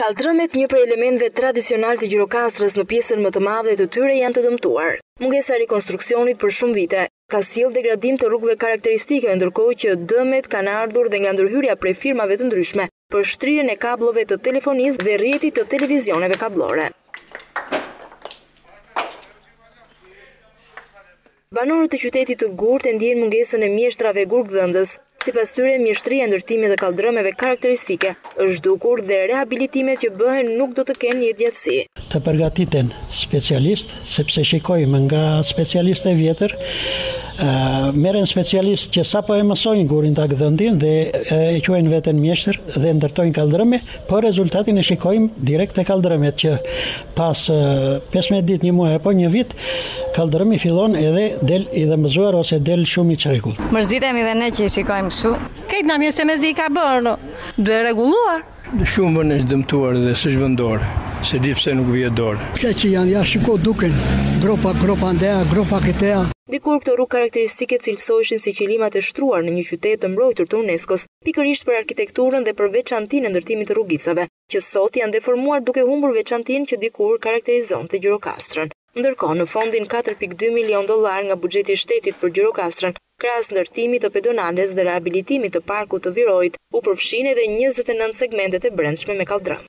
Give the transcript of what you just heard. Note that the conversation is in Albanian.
Kalldrëmet, një prej elementeve tradicionalë të Gjirokastrës në pjesën më të madhe të tyre janë të dëmtuar. Mungesa e rikonstruksionit për shumë vite, ka sjellë degradim të rrugëve karakteristike, ndërkohë që dëmet kanë ardhur dhe nga ndërhyrja prej firmave të ndryshme për shtrirjen e kabllove të telefonisë dhe rrjetit të televizioneve kabllore. Banorët e qytetit të gurtë e ndjejnë mungesën e mjeshtrave gurgdhendës. Sipas tyre, mjeshtria e ndërtimit të kalldrëmeve karakteristike është zhdukur dhe rehabilitimet që bëhen nuk do të kenë jetëgjatësi. Të përgatiten specialistë, sepse shikojmë nga specialistët e vjetër, merren specialistë që sapo e mësojnë gurin ta gdhendin dhe e quajnë veten mjeshtër dhe ndërtojnë kalldrëme, Po rezultatin e shikojmë direkt te kalldrëmet që pas 15 ditë, një muaj apo një vit, kalldrëmi fillon edhe del i dhëmbëzuar ose del shumë i çrregullt. Mërzitemi dhe ne që i shikojmë shumë. Këtë na mirë se mezi i ka bërë. Duhet rregulluar. Shumë vënde është dëmtuar dhe s'është vënë dorë. S'e di pse nuk vihet dorë. Këta që janë, ja shiko duken, gropa, gropa andej, gropa këtej. Dikur këto rrugë karakteristike cilësoheshin si qilimat e shtruar në një qytet të mbrojtur të UNESCO-s. pikërisht për arkitekturën dhe për veçantinë e ndërtimit të rrugicave, që sot janë deformuar duke humbur veçantinë që dikur karakterizonte Gjirokastrën. Ndërkohë, në fondin katër pikë dy milionë dollarë nga buxheti i shtetit për Gjirokastrën, krahas ndërtimit të pedonales dhe rehabilitimit të parkut të Viroit, u përfshinë edhe njëzet e nëntë segmentet e brendshme me kalldrëm.